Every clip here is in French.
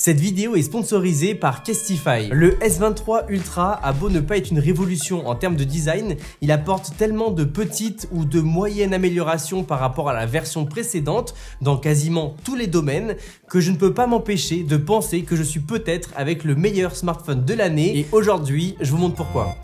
Cette vidéo est sponsorisée par Castify. Le S23 Ultra a beau ne pas être une révolution en termes de design, il apporte tellement de petites ou de moyennes améliorations par rapport à la version précédente dans quasiment tous les domaines que je ne peux pas m'empêcher de penser que je suis peut-être avec le meilleur smartphone de l'année et aujourd'hui je vous montre pourquoi.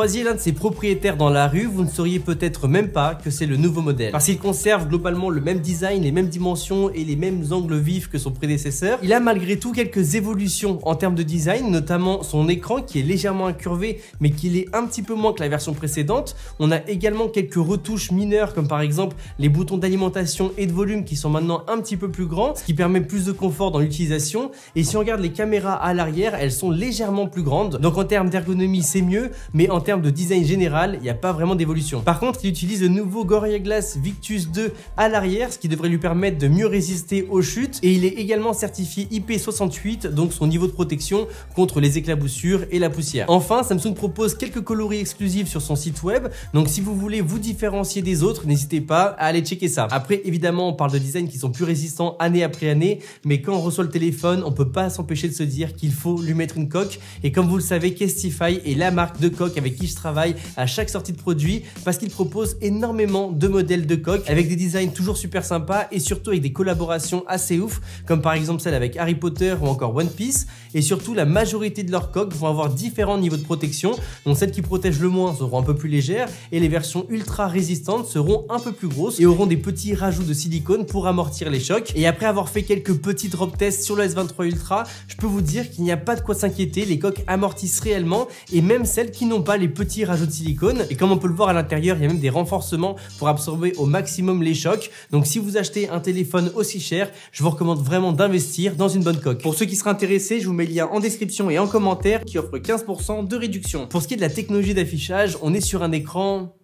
Croisiez l'un de ses propriétaires dans la rue, vous ne sauriez peut-être même pas que c'est le nouveau modèle. Parce qu'il conserve globalement le même design, les mêmes dimensions et les mêmes angles vifs que son prédécesseur. Il a malgré tout quelques évolutions en termes de design, notamment son écran qui est légèrement incurvé mais qui l'est un petit peu moins que la version précédente. On a également quelques retouches mineures comme par exemple les boutons d'alimentation et de volume qui sont maintenant un petit peu plus grands, ce qui permet plus de confort dans l'utilisation. Et si on regarde les caméras à l'arrière, elles sont légèrement plus grandes. Donc en termes d'ergonomie, c'est mieux, mais en termes de design général, il n'y a pas vraiment d'évolution. Par contre, il utilise le nouveau Gorilla Glass Victus 2 à l'arrière, ce qui devrait lui permettre de mieux résister aux chutes, et il est également certifié IP68, donc son niveau de protection contre les éclaboussures et la poussière. Enfin, Samsung propose quelques coloris exclusifs sur son site web, donc si vous voulez vous différencier des autres, n'hésitez pas à aller checker ça. Après, évidemment, on parle de design qui sont plus résistants année après année, mais quand on reçoit le téléphone, on peut pas s'empêcher de se dire qu'il faut lui mettre une coque, et comme vous le savez, Kestify est la marque de coque avec qui je travaille à chaque sortie de produit parce qu'il propose énormément de modèles de coques avec des designs toujours super sympas et surtout avec des collaborations assez ouf comme par exemple celle avec Harry Potter ou encore One Piece. Et surtout la majorité de leurs coques vont avoir différents niveaux de protection. Donc celles qui protègent le moins seront un peu plus légères et les versions ultra résistantes seront un peu plus grosses et auront des petits rajouts de silicone pour amortir les chocs. Et après avoir fait quelques petits drop tests sur le S23 Ultra je peux vous dire qu'il n'y a pas de quoi s'inquiéter. Les coques amortissent réellement et même celles qui n'ont pas les petits rajouts de silicone. Et comme on peut le voir à l'intérieur, il y a même des renforcements pour absorber au maximum les chocs. Donc si vous achetez un téléphone aussi cher, je vous recommande vraiment d'investir dans une bonne coque. Pour ceux qui seraient intéressés, je vous mets le lien en description et en commentaire qui offre 15% de réduction. Pour ce qui est de la technologie d'affichage, on est sur un écran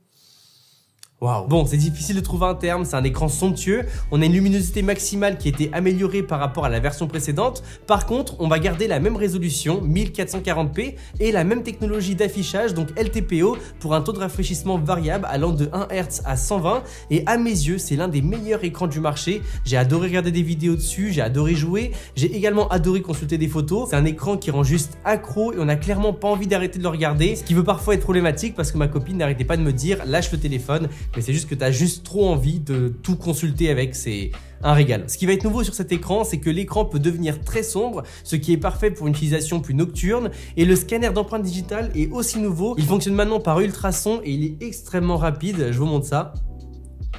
Waouh. Bon, c'est difficile de trouver un terme, c'est un écran somptueux, on a une luminosité maximale qui a été améliorée par rapport à la version précédente, par contre, on va garder la même résolution, 1440p, et la même technologie d'affichage, donc LTPO, pour un taux de rafraîchissement variable allant de 1 Hz à 120, et à mes yeux, c'est l'un des meilleurs écrans du marché, j'ai adoré regarder des vidéos dessus, j'ai adoré jouer, j'ai également adoré consulter des photos, c'est un écran qui rend juste accro, et on a clairement pas envie d'arrêter de le regarder, ce qui veut parfois être problématique parce que ma copine n'arrêtait pas de me dire, lâche le téléphone, mais c'est juste que tu as juste trop envie de tout consulter avec, c'est un régal. Ce qui va être nouveau sur cet écran, c'est que l'écran peut devenir très sombre, ce qui est parfait pour une utilisation plus nocturne, et le scanner d'empreinte digitale est aussi nouveau, il fonctionne maintenant par ultrason et il est extrêmement rapide, je vous montre ça.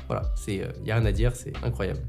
Voilà, il euh, a rien à dire, c'est incroyable.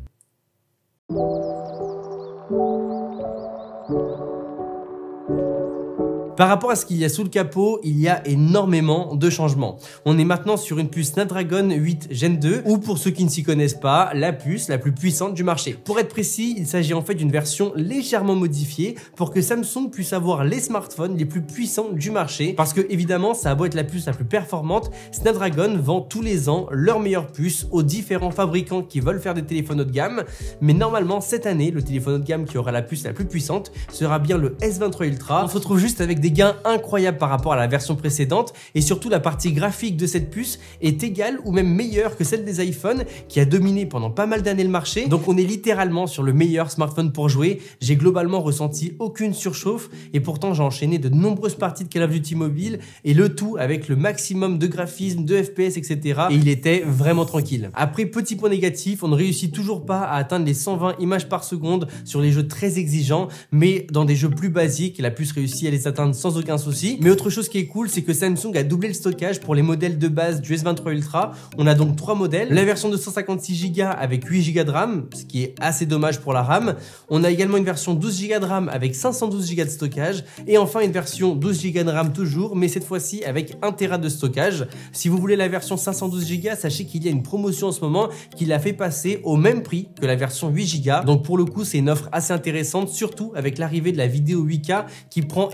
Par rapport à ce qu'il y a sous le capot, il y a énormément de changements. On est maintenant sur une puce Snapdragon 8 Gen 2 ou pour ceux qui ne s'y connaissent pas, la puce la plus puissante du marché. Pour être précis, il s'agit en fait d'une version légèrement modifiée pour que Samsung puisse avoir les smartphones les plus puissants du marché parce que évidemment, ça a être la puce la plus performante, Snapdragon vend tous les ans leur meilleure puce aux différents fabricants qui veulent faire des téléphones haut de gamme, mais normalement cette année, le téléphone haut de gamme qui aura la puce la plus puissante sera bien le S23 Ultra. On se retrouve juste avec des gains incroyables par rapport à la version précédente et surtout la partie graphique de cette puce est égale ou même meilleure que celle des iPhones qui a dominé pendant pas mal d'années le marché. Donc on est littéralement sur le meilleur smartphone pour jouer. J'ai globalement ressenti aucune surchauffe et pourtant j'ai enchaîné de nombreuses parties de Call of Duty mobile et le tout avec le maximum de graphisme, de FPS, etc. Et il était vraiment tranquille. Après, petit point négatif, on ne réussit toujours pas à atteindre les 120 images par seconde sur les jeux très exigeants, mais dans des jeux plus basiques, la puce réussit à les atteindre sans aucun souci. Mais autre chose qui est cool, c'est que Samsung a doublé le stockage pour les modèles de base du S23 Ultra. On a donc trois modèles. La version de 156 Go avec 8 Go de RAM, ce qui est assez dommage pour la RAM. On a également une version 12 Go de RAM avec 512 Go de stockage. Et enfin une version 12 Go de RAM toujours, mais cette fois-ci avec 1 Tera de stockage. Si vous voulez la version 512 Go, sachez qu'il y a une promotion en ce moment qui l'a fait passer au même prix que la version 8 Go. Donc pour le coup, c'est une offre assez intéressante, surtout avec l'arrivée de la vidéo 8K qui prend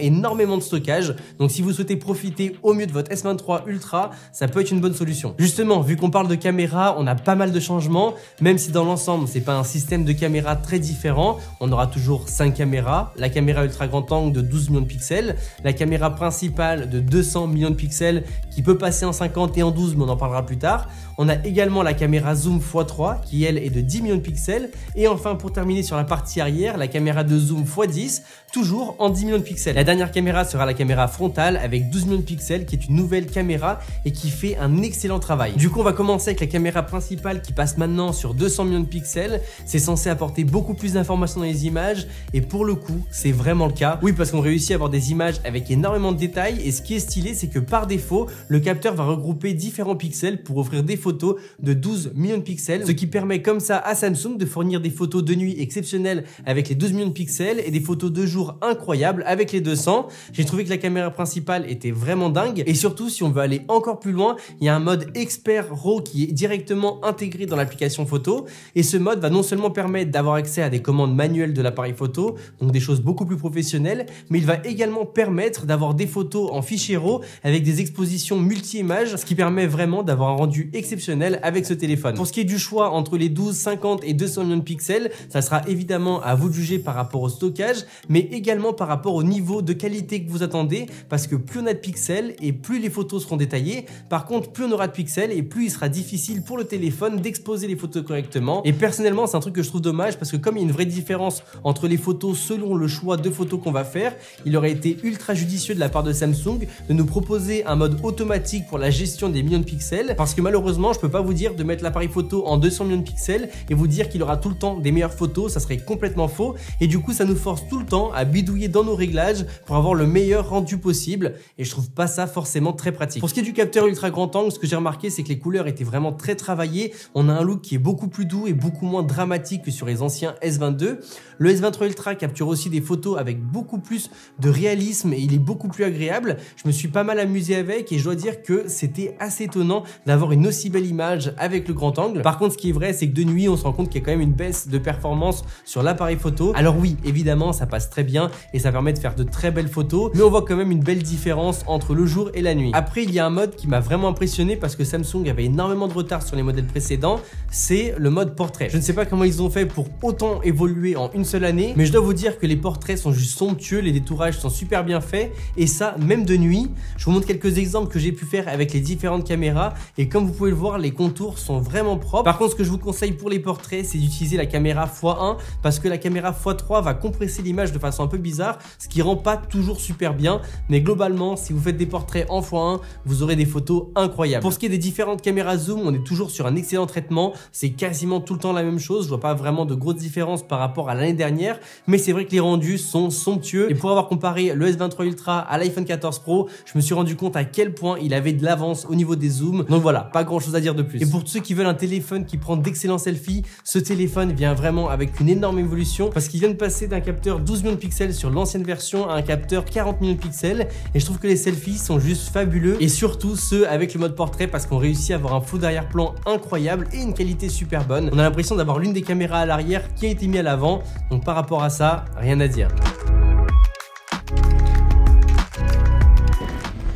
de stockage. Donc si vous souhaitez profiter au mieux de votre S23 Ultra, ça peut être une bonne solution. Justement, vu qu'on parle de caméra, on a pas mal de changements, même si dans l'ensemble, c'est pas un système de caméra très différent. On aura toujours 5 caméras, la caméra ultra grand angle de 12 millions de pixels, la caméra principale de 200 millions de pixels qui peut passer en 50 et en 12 mais on en parlera plus tard. On a également la caméra zoom x3 qui elle est de 10 millions de pixels et enfin pour terminer sur la partie arrière la caméra de zoom x10 toujours en 10 millions de pixels. La dernière caméra sera la caméra frontale avec 12 millions de pixels qui est une nouvelle caméra et qui fait un excellent travail. Du coup on va commencer avec la caméra principale qui passe maintenant sur 200 millions de pixels. C'est censé apporter beaucoup plus d'informations dans les images et pour le coup c'est vraiment le cas. Oui parce qu'on réussit à avoir des images avec énormément de détails et ce qui est stylé c'est que par défaut le capteur va regrouper différents pixels pour offrir des photos de 12 millions de pixels ce qui permet comme ça à Samsung de fournir des photos de nuit exceptionnelles avec les 12 millions de pixels et des photos de jour incroyables avec les 200. J'ai trouvé que la caméra principale était vraiment dingue et surtout si on veut aller encore plus loin il y a un mode expert RAW qui est directement intégré dans l'application photo et ce mode va non seulement permettre d'avoir accès à des commandes manuelles de l'appareil photo donc des choses beaucoup plus professionnelles mais il va également permettre d'avoir des photos en fichier RAW avec des expositions multi-images, ce qui permet vraiment d'avoir un rendu exceptionnel avec ce téléphone. Pour ce qui est du choix entre les 12, 50 et 200 millions de pixels, ça sera évidemment à vous de juger par rapport au stockage, mais également par rapport au niveau de qualité que vous attendez, parce que plus on a de pixels et plus les photos seront détaillées. Par contre, plus on aura de pixels et plus il sera difficile pour le téléphone d'exposer les photos correctement. Et personnellement, c'est un truc que je trouve dommage parce que comme il y a une vraie différence entre les photos selon le choix de photos qu'on va faire, il aurait été ultra judicieux de la part de Samsung de nous proposer un mode automatique pour la gestion des millions de pixels parce que malheureusement je peux pas vous dire de mettre l'appareil photo en 200 millions de pixels et vous dire qu'il aura tout le temps des meilleures photos, ça serait complètement faux et du coup ça nous force tout le temps à bidouiller dans nos réglages pour avoir le meilleur rendu possible et je trouve pas ça forcément très pratique. Pour ce qui est du capteur ultra grand angle, ce que j'ai remarqué c'est que les couleurs étaient vraiment très travaillées, on a un look qui est beaucoup plus doux et beaucoup moins dramatique que sur les anciens S22. Le S23 Ultra capture aussi des photos avec beaucoup plus de réalisme et il est beaucoup plus agréable. Je me suis pas mal amusé avec et je dois dire que c'était assez étonnant d'avoir une aussi belle image avec le grand angle. Par contre, ce qui est vrai, c'est que de nuit, on se rend compte qu'il y a quand même une baisse de performance sur l'appareil photo. Alors oui, évidemment, ça passe très bien et ça permet de faire de très belles photos, mais on voit quand même une belle différence entre le jour et la nuit. Après, il y a un mode qui m'a vraiment impressionné parce que Samsung avait énormément de retard sur les modèles précédents, c'est le mode portrait. Je ne sais pas comment ils ont fait pour autant évoluer en une seule année, mais je dois vous dire que les portraits sont juste somptueux, les détourages sont super bien faits et ça même de nuit. Je vous montre quelques exemples que j'ai pu faire avec les différentes caméras et comme vous pouvez le voir, les contours sont vraiment propres. Par contre, ce que je vous conseille pour les portraits, c'est d'utiliser la caméra x1 parce que la caméra x3 va compresser l'image de façon un peu bizarre, ce qui rend pas toujours super bien. Mais globalement, si vous faites des portraits en x1, vous aurez des photos incroyables. Pour ce qui est des différentes caméras zoom, on est toujours sur un excellent traitement. C'est quasiment tout le temps la même chose. Je vois pas vraiment de grosses différences par rapport à l'année dernière, mais c'est vrai que les rendus sont somptueux. Et pour avoir comparé le S23 Ultra à l'iPhone 14 Pro, je me suis rendu compte à quel point il avait de l'avance au niveau des zooms. Donc voilà, pas grand chose à dire de plus. Et pour ceux qui veulent un téléphone qui prend d'excellents selfies, ce téléphone vient vraiment avec une énorme évolution parce qu'il vient de passer d'un capteur 12 millions de pixels sur l'ancienne version à un capteur 40 millions de pixels. Et je trouve que les selfies sont juste fabuleux et surtout ceux avec le mode portrait parce qu'on réussit à avoir un flou d'arrière-plan incroyable et une qualité super bonne. On a l'impression d'avoir l'une des caméras à l'arrière qui a été mise à l'avant. Donc par rapport à ça, rien à dire.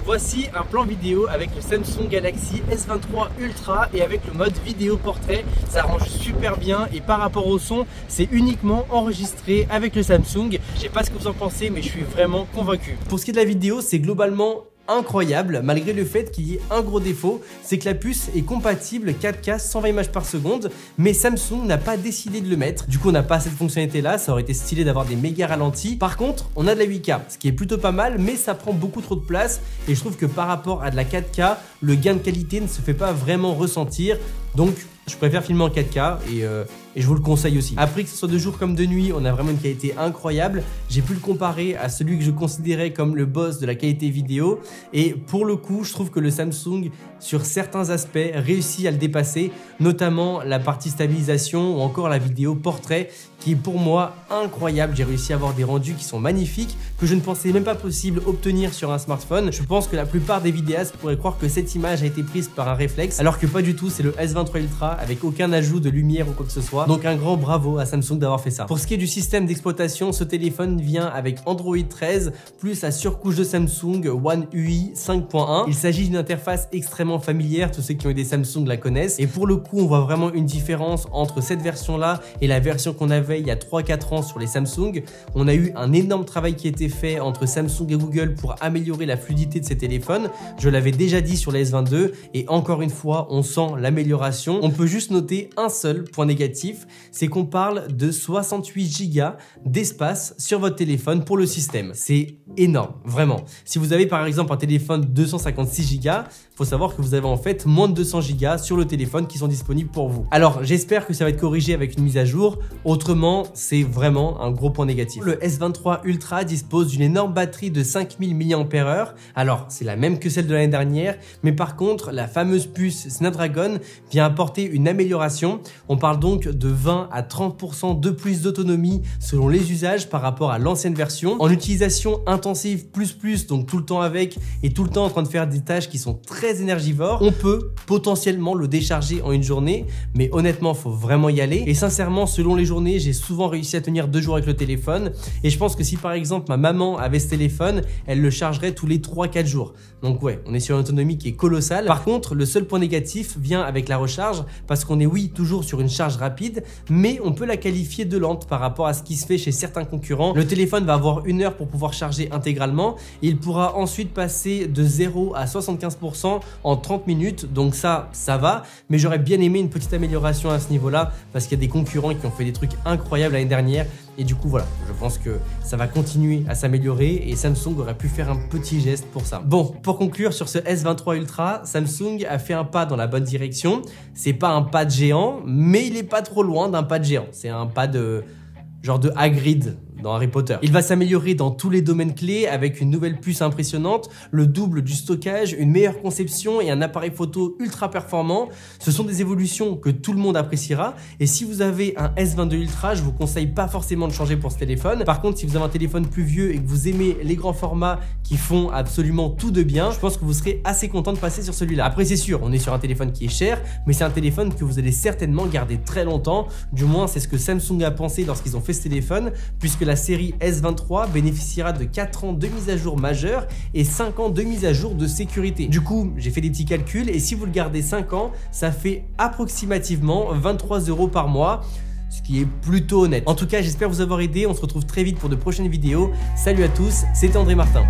Voici un plan vidéo avec le Samsung Galaxy S23 Ultra et avec le mode vidéo portrait. Ça range super bien et par rapport au son, c'est uniquement enregistré avec le Samsung. Je sais pas ce que vous en pensez, mais je suis vraiment convaincu. Pour ce qui est de la vidéo, c'est globalement incroyable malgré le fait qu'il y ait un gros défaut, c'est que la puce est compatible 4K 120 images par seconde, mais Samsung n'a pas décidé de le mettre. Du coup, on n'a pas cette fonctionnalité là, ça aurait été stylé d'avoir des méga ralentis. Par contre, on a de la 8K, ce qui est plutôt pas mal, mais ça prend beaucoup trop de place et je trouve que par rapport à de la 4K, le gain de qualité ne se fait pas vraiment ressentir. Donc, je préfère filmer en 4K euh, et, je vous le conseille aussi. Après que ce soit de jour comme de nuit, on a vraiment une qualité incroyable. J'ai pu le comparer à celui que je considérais comme le boss de la qualité vidéo. Et pour le coup, je trouve que le Samsung, sur certains aspects, réussit à le dépasser, notamment la partie stabilisation ou encore la vidéo portrait qui est pour moi incroyable. J'ai réussi à avoir des rendus qui sont magnifiques, que je ne pensais même pas possible obtenir sur un smartphone. Je pense que la plupart des vidéastes pourraient croire que cette image a été prise par un réflexe, alors que pas du tout, c'est le S23 Ultra avec aucun ajout de lumière ou quoi que ce soit. Donc un grand bravo à Samsung d'avoir fait ça. Pour ce qui est du système d'exploitation, ce téléphone vient avec Android 13 plus la surcouche de Samsung One UI 5.1. Il s'agit d'une interface extrêmement familière, tous ceux qui ont eu des Samsung la connaissent. Et pour le coup, on voit vraiment une différence entre cette version-là et la version qu'on avait il y a 3-4 ans sur les Samsung. On a eu un énorme travail qui a été fait entre Samsung et Google pour améliorer la fluidité de ces téléphones. Je l'avais déjà dit sur les S22 et encore une fois, on sent l'amélioration. On peut juste noter un seul point négatif, c'est qu'on parle de 68 Go d'espace sur votre téléphone pour le système. C'est énorme, vraiment. Si vous avez par exemple un téléphone 256 Go, faut savoir que vous avez en fait moins de 200 Go sur le téléphone qui sont disponibles pour vous. Alors j'espère que ça va être corrigé avec une mise à jour, autrement c'est vraiment un gros point négatif. Le S23 Ultra dispose d'une énorme batterie de 5000 mAh, alors c'est la même que celle de l'année dernière, mais par contre la fameuse puce Snapdragon vient apporter une amélioration, on parle donc de 20 à 30% de plus d'autonomie selon les usages par rapport à l'ancienne version. En utilisation intensive plus plus, donc tout le temps avec et tout le temps en train de faire des tâches qui sont très énergivore. On peut potentiellement le décharger en une journée, mais honnêtement, faut vraiment y aller. Et sincèrement, selon les journées, j'ai souvent réussi à tenir deux jours avec le téléphone. Et je pense que si par exemple ma maman avait ce téléphone, elle le chargerait tous les 3-4 jours. Donc ouais, on est sur une autonomie qui est colossale. Par contre, le seul point négatif vient avec la recharge, parce qu'on est oui, toujours sur une charge rapide, mais on peut la qualifier de lente par rapport à ce qui se fait chez certains concurrents. Le téléphone va avoir une heure pour pouvoir charger intégralement. Il pourra ensuite passer de 0 à 75% en 30 minutes. Donc ça, ça va. Mais j'aurais bien aimé une petite amélioration à ce niveau-là parce qu'il y a des concurrents qui ont fait des trucs incroyables l'année dernière. Et du coup, voilà, je pense que ça va continuer à s'améliorer et Samsung aurait pu faire un petit geste pour ça. Bon, pour conclure sur ce S23 Ultra, Samsung a fait un pas dans la bonne direction. C'est pas un pas de géant, mais il est pas trop loin d'un pas de géant. C'est un pas de genre de Hagrid dans Harry Potter. Il va s'améliorer dans tous les domaines clés avec une nouvelle puce impressionnante, le double du stockage, une meilleure conception et un appareil photo ultra performant. Ce sont des évolutions que tout le monde appréciera et si vous avez un S22 Ultra, je vous conseille pas forcément de changer pour ce téléphone. Par contre, si vous avez un téléphone plus vieux et que vous aimez les grands formats qui font absolument tout de bien, je pense que vous serez assez content de passer sur celui-là. Après, c'est sûr, on est sur un téléphone qui est cher, mais c'est un téléphone que vous allez certainement garder très longtemps. Du moins, c'est ce que Samsung a pensé lorsqu'ils ont fait ce téléphone, puisque la série S23 bénéficiera de 4 ans de mise à jour majeure et 5 ans de mise à jour de sécurité. Du coup, j'ai fait des petits calculs et si vous le gardez 5 ans, ça fait approximativement 23 euros par mois ce qui est plutôt honnête. En tout cas, j'espère vous avoir aidé. On se retrouve très vite pour de prochaines vidéos. Salut à tous, c'était André Martin.